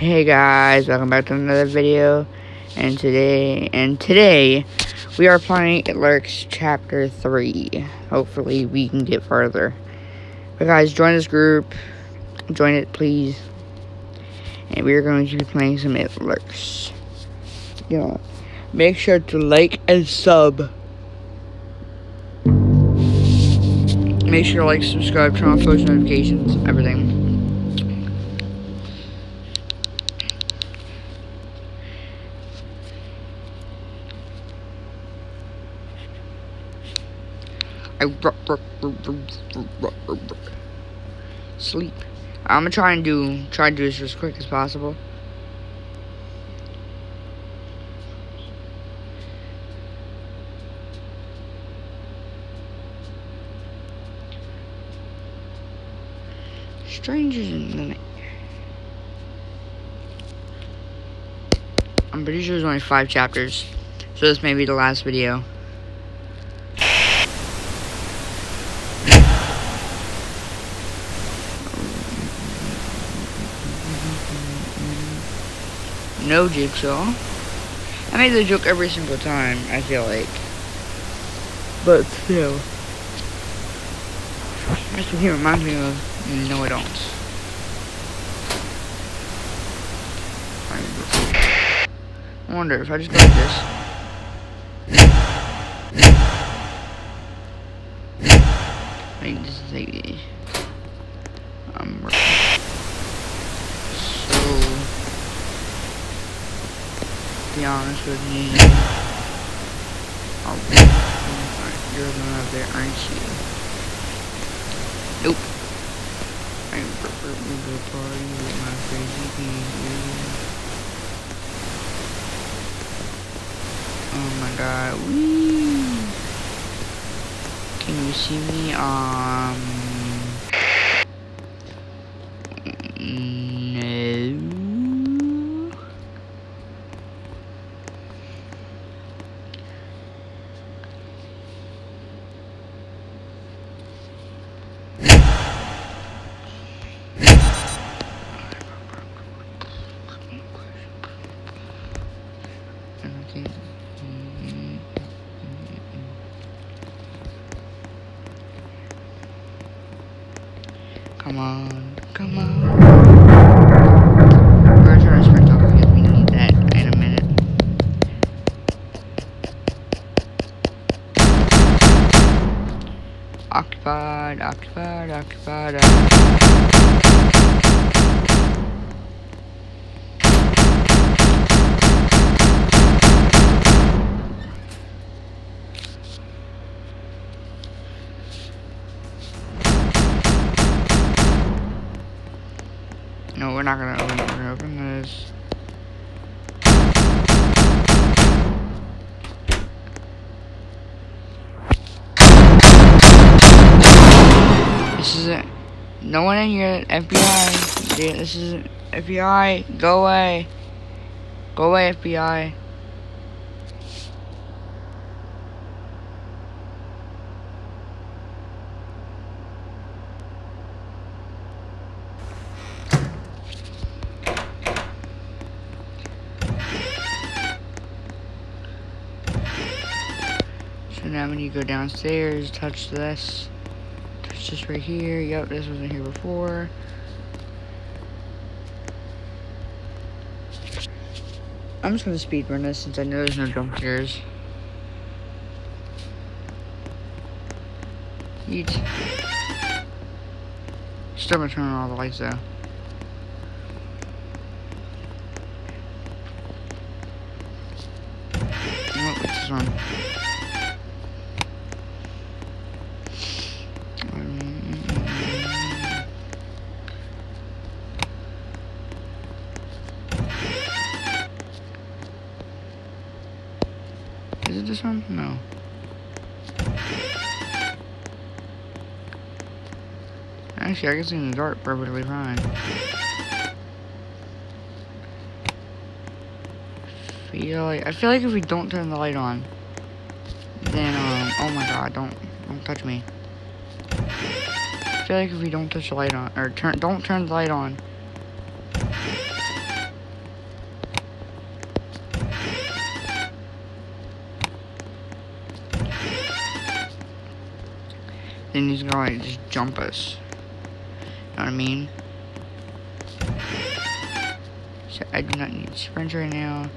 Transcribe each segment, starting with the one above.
Hey guys, welcome back to another video. And today, and today, we are playing It Lurks Chapter 3. Hopefully we can get further. But guys, join this group. Join it, please. And we are going to be playing some It Lurks. Know, make sure to like and sub. Make sure to like, subscribe, turn on post notifications, everything. I sleep. I'm gonna try and do try and do this as quick as possible. Strangers in the night. I'm pretty sure there's only five chapters, so this may be the last video. No jigsaw. I make the joke every single time, I feel like. But still. That's he reminds me of. No, I don't. I wonder if I just go like this. I think this is like I'm be honest with me. Oh, you're the one up there, aren't you? Nope. I prefer to go party with my crazy people. Oh my god, wee! Can you see me? Um... Come on, come on. Where's our sprint over? Because we need that in a minute. Occupied, occupied, occupied, occupied. No, we're not gonna open it. We're gonna open this. This is it. Here. FBI. This is FBI. Go away. Go away, FBI. So now when you go downstairs, touch this. This right here. Yep, this wasn't here before. I'm just gonna speed run this since I know there's no jump scares. Eat. Still gonna turn on all the lights though. Is it this one? No. Actually, I can see in the dark perfectly fine. Feel like I feel like if we don't turn the light on, then um, oh my god, don't don't touch me. I feel like if we don't touch the light on, or turn don't turn the light on, then he's gonna like just jump us. You know what I mean? So I do not need sprint right now.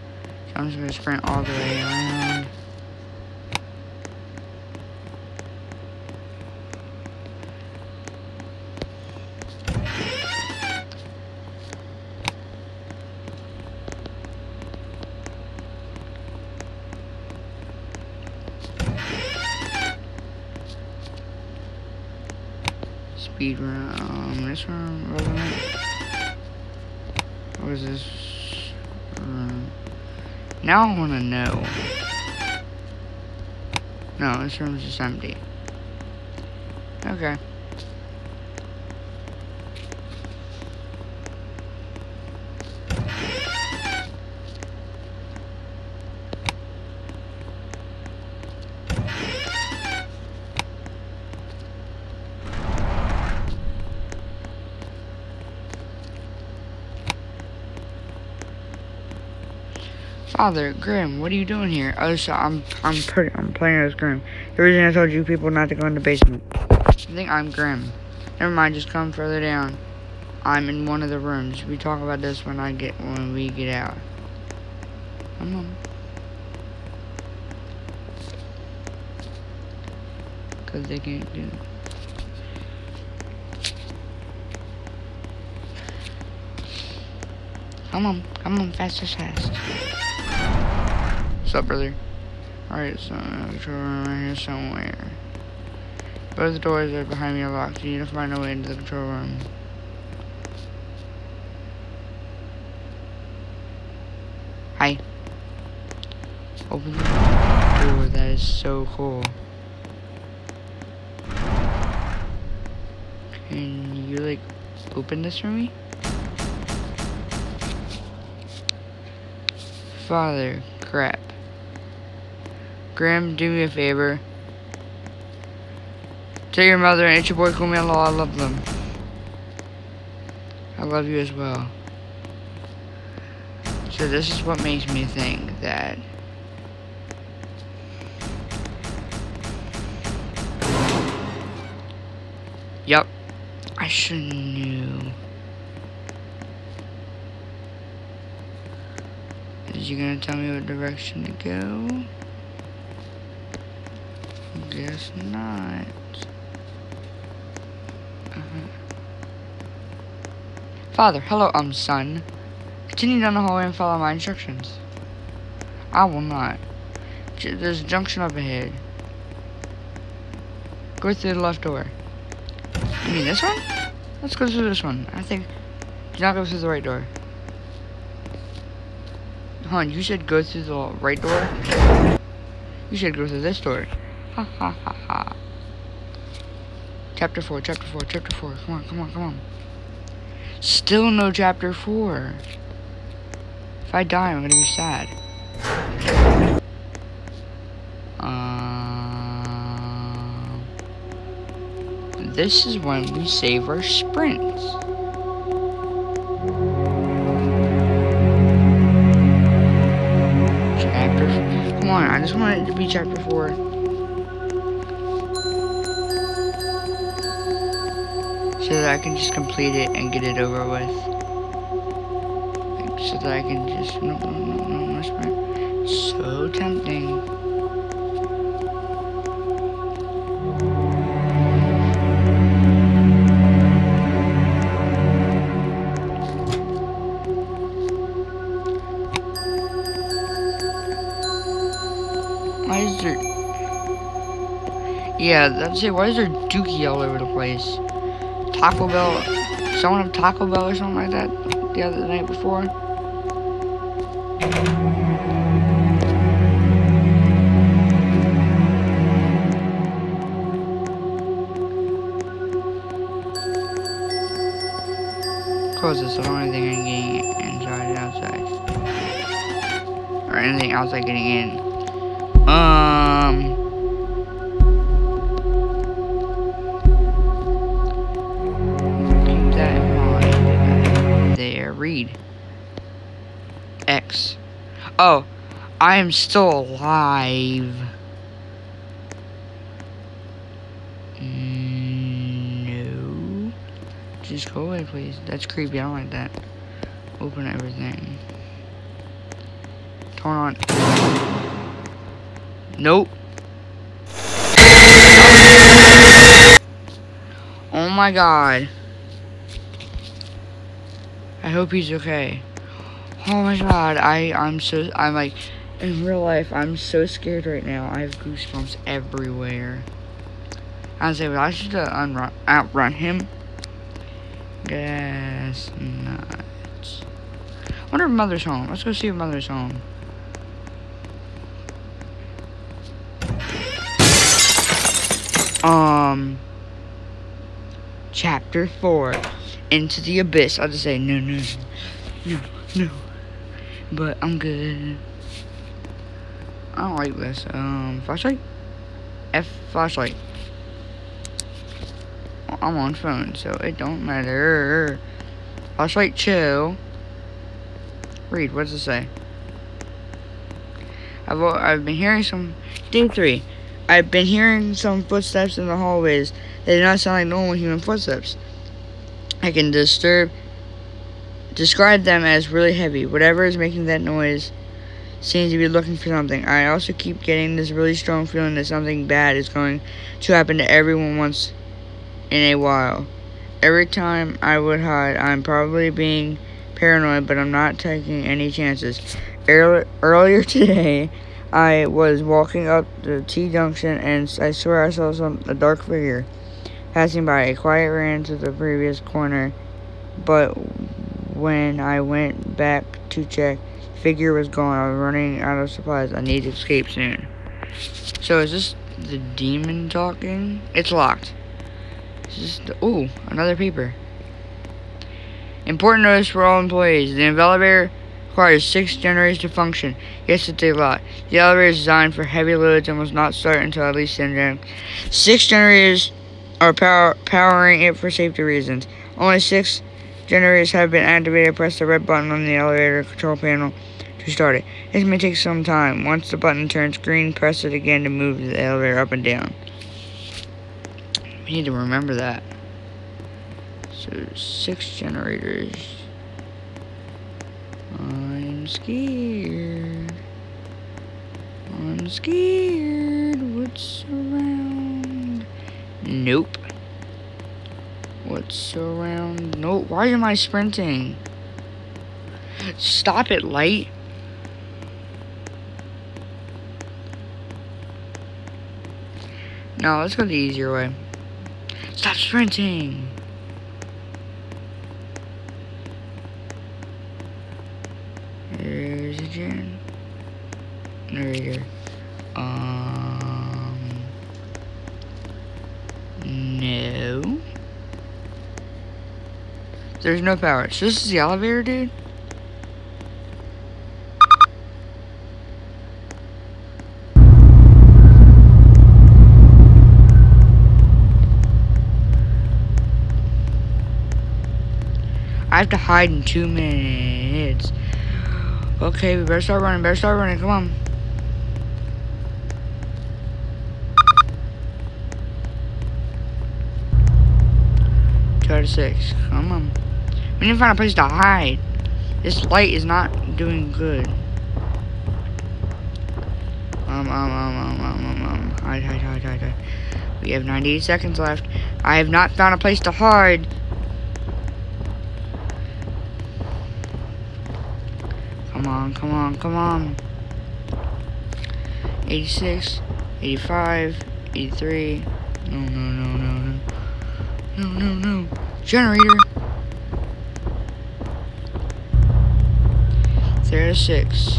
So I'm just gonna sprint all the way around. Speed run. Um, this one relevant. Is this? Now I want to know. No, this room's just empty. Okay. Father, Grim, what are you doing here? Oh, so I'm I'm pretty I'm playing as Grim. The reason I told you people not to go in the basement. I think I'm Grim. Never mind, just come further down. I'm in one of the rooms. We talk about this when I get when we get out. Come on. Cause they can't do. Come on, come on, fast as fast. What's up, brother? Alright, so right here somewhere. Both doors are behind me are locked. You need to find a way into the control room. Hi. Open the door. That is so cool. Can you, like, open this for me? Father, crap. Graham, do me a favor. Tell your mother and your boy Kumelo I love them. I love you as well. So this is what makes me think that Yup. I should knew. Is you gonna tell me what direction to go? Guess not. Uh -huh. Father, hello, um, son. Continue down the hallway and follow my instructions. I will not. There's a junction up ahead. Go through the left door. You mean this one? Let's go through this one. I think. Do not go through the right door. Hon, you should go through the right door. You should go through this door. Ha ha ha ha. Chapter 4, chapter 4, chapter 4. Come on, come on, come on. Still no chapter 4. If I die, I'm gonna be sad. Um, this is when we save our sprints. Just want it to be chapter 4. so that I can just complete it and get it over with. Like, so that I can just no no no no no So tempting. Yeah, that's it. Why is there dookie all over the place? Taco Bell, someone have Taco Bell or something like that the other night before. Close this, I don't anything getting inside and outside. Or anything outside getting in. Read? X. Oh, I am still alive. Mm. Just go away, please. That's creepy. I don't like that. Open everything. Turn on. Nope. Oh my god. I hope he's okay. Oh my god, I, I'm so, I'm like, in real life, I'm so scared right now. I have goosebumps everywhere. I was able, I should uh, outrun him. Guess not. I wonder if Mother's home. Let's go see if Mother's home. Um, chapter 4 Into the Abyss. I'll just say, no, no, no, no. But I'm good. I don't like this. Um, flashlight? F flashlight. I'm on phone, so it don't matter. Flashlight chill. Read, what does it say? I've, I've been hearing some... Day 3. I've been hearing some footsteps in the hallways. They do not sound like normal human footsteps. I can disturb, describe them as really heavy. Whatever is making that noise seems to be looking for something. I also keep getting this really strong feeling that something bad is going to happen to everyone once in a while. Every time I would hide, I'm probably being paranoid, but I'm not taking any chances. Earlier today, I was walking up the T junction and I swear I saw some a dark figure passing by. I quiet ran to the previous corner, but when I went back to check, the figure was gone. I was running out of supplies. I need to escape soon. So is this the demon talking? It's locked. Is this oh, another paper. Important notice for all employees. The elevator requires six generators to function. Yes, it's a lot. The elevator is designed for heavy loads and will not start until at least 10 gen. Six generators are power powering it for safety reasons. Only six generators have been activated. Press the red button on the elevator control panel to start it. This may take some time. Once the button turns green, press it again to move the elevator up and down. We need to remember that. So, six generators. I'm scared. I'm scared. What's around? Nope. What's around? No. Why am I sprinting? Stop it, light. No, let's go the easier way. Stop sprinting. There's a gen. Narrator. Um. No. There's no power. So this is the elevator, dude? I have to hide in two minutes. Okay, we better start running, better start running, come on. Out of six, come on. We need to find a place to hide. This light is not doing good. Um, um, um, um, um, um, um, hide, hide, hide, hide, hide. We have 98 seconds left. I have not found a place to hide. Come on, come on, come on. 86, 85, 83. No, no, no, no, no. No, no, no. Generator. 36.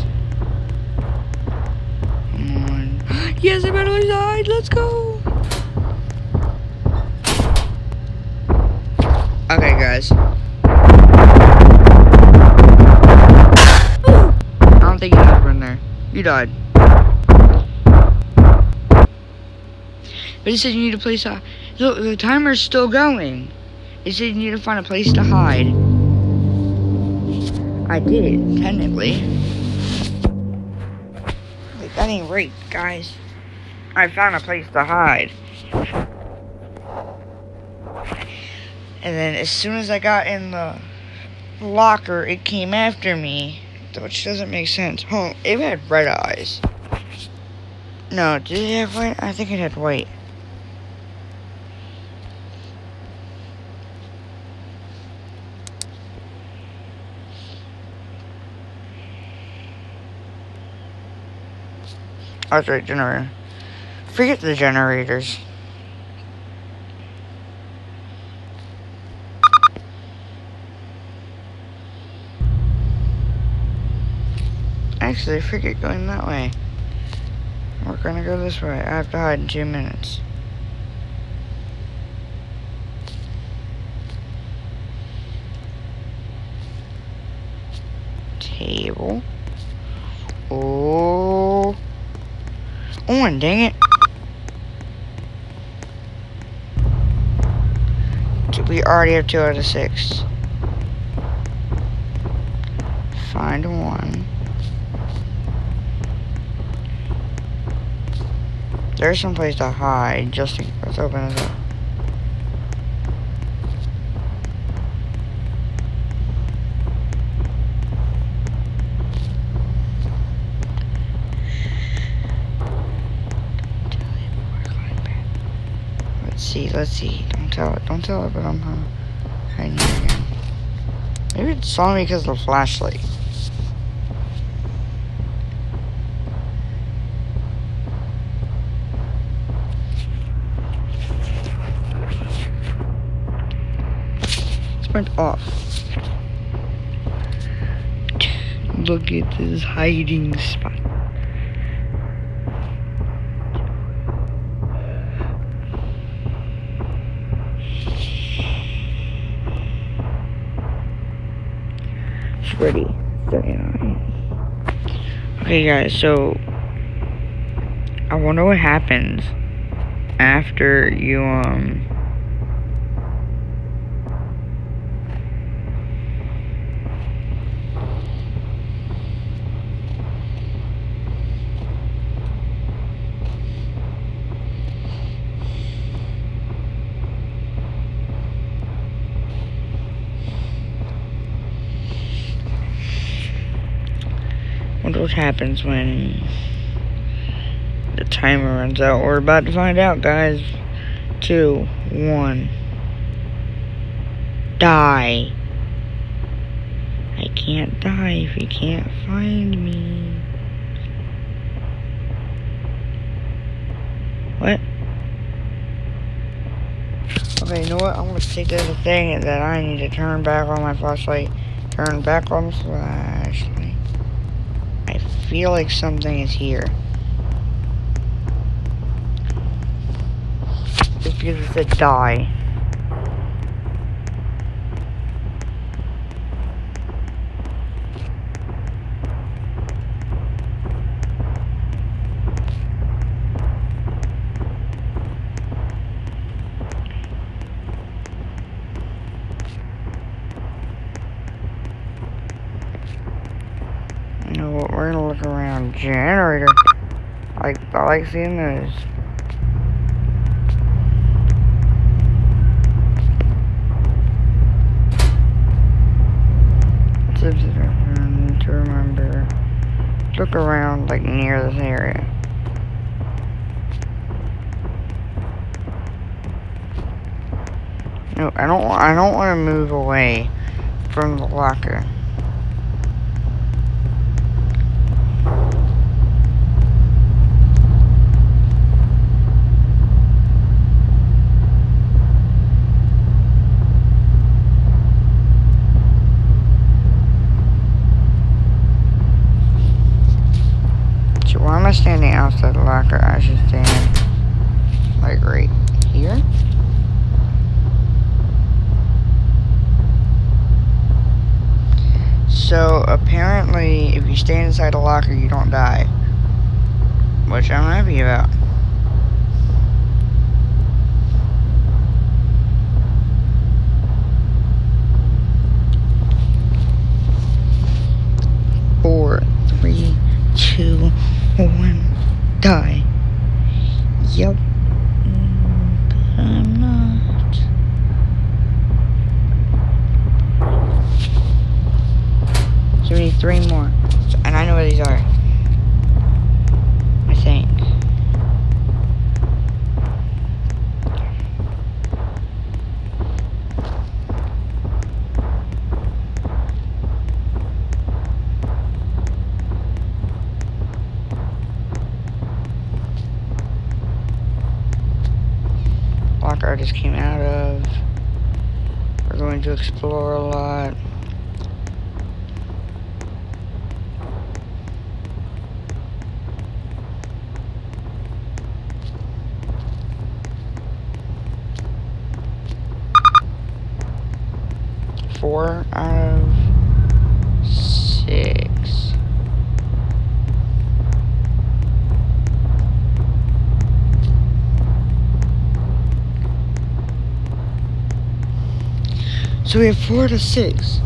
Come on. Yes, I better died. Let's go. Okay, guys. I don't think you died in there. You died. But it said you need a place to... Look, the timer's still going. It said you need to find a place to hide. I did, technically. Like, that ain't right, guys. I found a place to hide. And then as soon as I got in the locker, it came after me, which doesn't make sense. Oh, it had red eyes. No, did it have white? I think it had white. Oh, that's right, generator. Forget the generators. Actually, forget going that way. We're gonna go this way. I have to hide in two minutes. Table. Oh. Dang it. We already have two out of six. Find one. There's some place to hide, just in, let's open it up. Let's see, let's see. Don't tell it, don't tell it, but I'm uh, hiding again. Maybe it saw me because of the flashlight. went off. Look at this hiding spot. Freddy 39. Okay guys, so I wonder what happens after you um Wonder what happens when the timer runs out. We're about to find out, guys. Two, one. Die. I can't die if you can't find me. What? Okay, you know what? I'm gonna take this thing that I need to turn back on my flashlight. Turn back on the flashlight feel like something is here. Just because it said die. You know what, we're gonna look around. Generator. I like, I like seeing those. to remember. Look around, like, near this area. No, I don't. I don't want to move away from the locker. standing outside the locker, I should stand like right here. So apparently, if you stand inside a locker, you don't die, which I'm happy about. Four, three, two, one die. Yep. But I'm not. three more. So, and I know where these are. I think. Locker I just came out of. We're going to explore a lot. Four out of six. So we have four to six.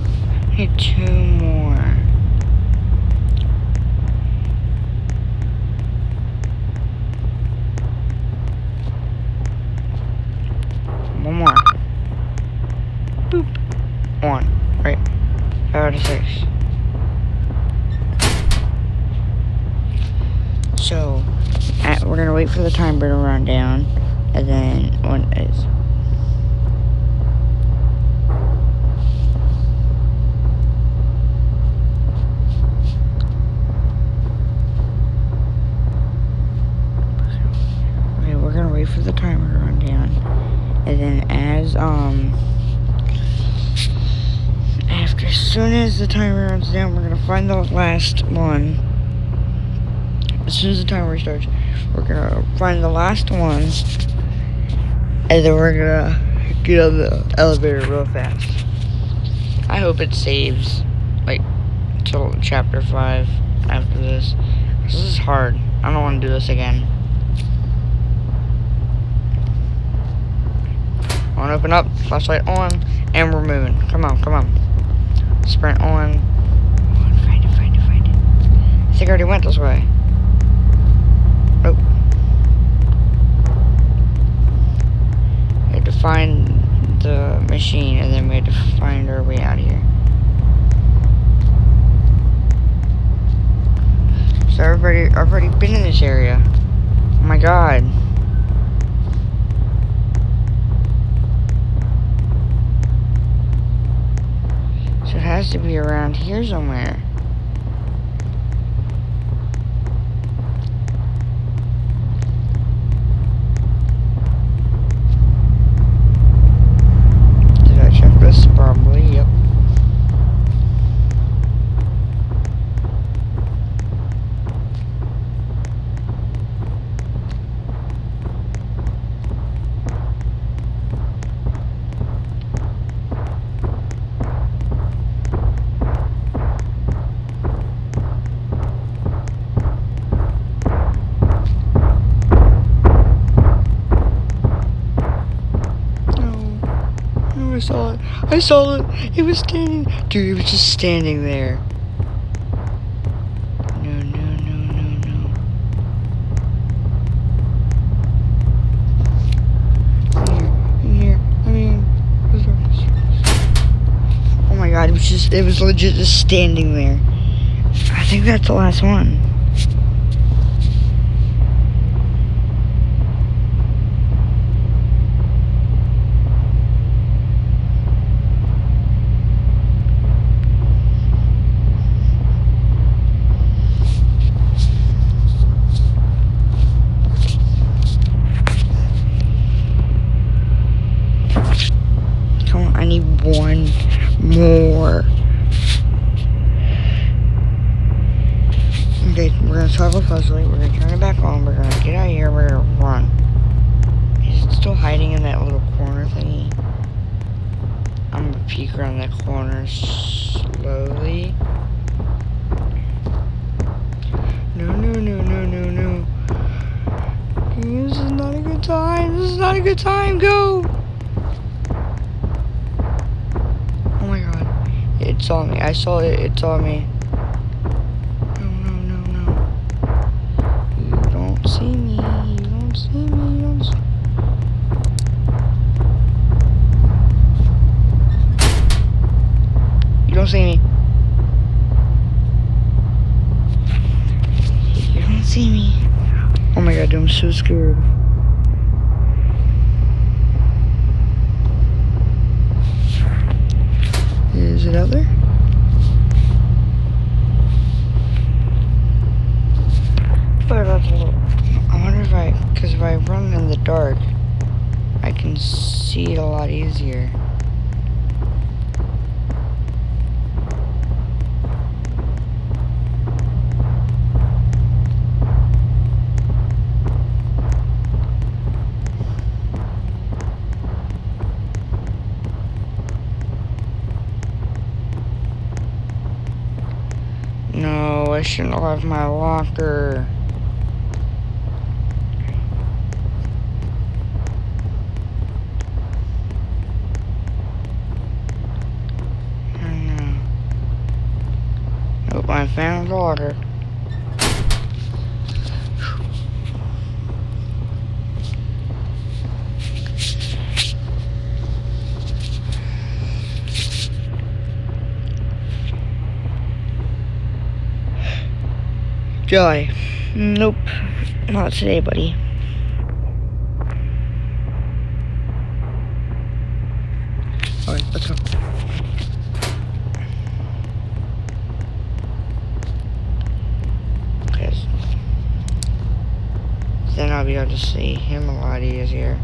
We need two more. One more. Boop. One. Right. Five out of six. So, at, we're gonna wait for the timer to run down, and then when it's Okay, we're gonna wait for the timer to run down. And then um after as soon as the timer runs down we're gonna find the last one. As soon as the timer starts, we're gonna find the last one and then we're gonna get on the elevator real fast. I hope it saves like till chapter five after this. This is hard. I don't wanna do this again. On, open up, flashlight on, and we're moving. Come on, come on. Sprint on. Find it, find it, find it. I think I already went this way. We had to find the machine, and then we had to find our way out of here. So everybody, I've already been in this area. Oh my god. So it has to be around here somewhere. Did I check this? Probably, yep. No. No, I saw it. I saw it. It was standing. Dude, it was just standing there. No, no, no, no, no. Here, in here. I mean, oh my god, it was just, it was legit just standing there. I think that's the last one. Come on, I need one more. Okay, we're gonna toggle puzzle. We're gonna turn it back on. We're gonna get out of here. We're gonna run. Is it still hiding in that little corner thingy? I'm gonna peek around that corner slowly. No, no, no, no, no, no. This is not a good time. This is not a good time. Go! saw me. I saw it. It saw me. No, no, no, no. You don't see me. You don't see me. You don't see me. You don't see me. You don't see me. Oh my god, dude, I'm so scared. Is it out there? But I wonder if I, because if I run in the dark, I can see it a lot easier. No, I shouldn't have left my locker. I found the. Joy. Nope. Not today, buddy. Alright, let's go. Okay. Then I'll be able to see him a lot easier.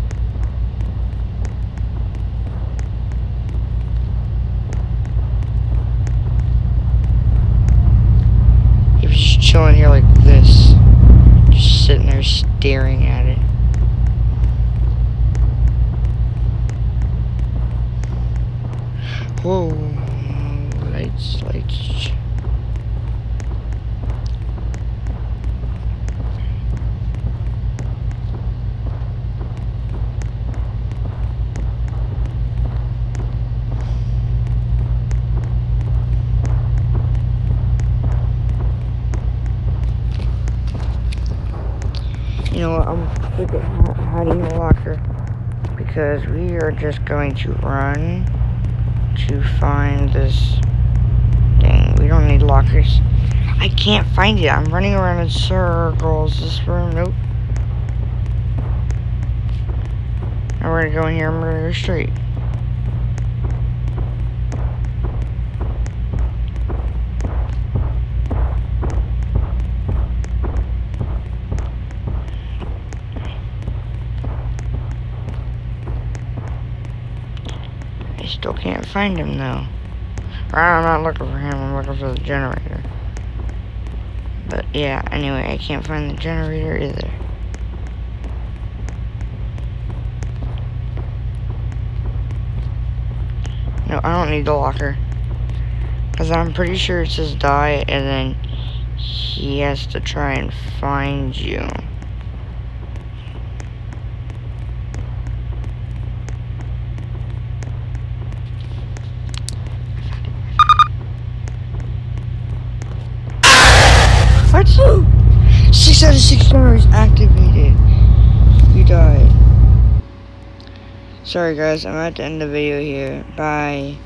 He was just chilling here like this. Just sitting there staring at it. Whoa. Lights, lights. You know what? I'm freaking hiding in the locker because we are just going to run to find this thing. We don't need lockers. I can't find it. I'm running around in circles. This room, nope. Now we're gonna go in here and murder the street. I still can't find him though. Or I'm not looking for him, I'm looking for the generator. But yeah, anyway, I can't find the generator either. No, I don't need the locker. Because I'm pretty sure it says die and then he has to try and find you. What? Six out of six stars activated. You died. Sorry guys, I'm at the end of the video here. Bye.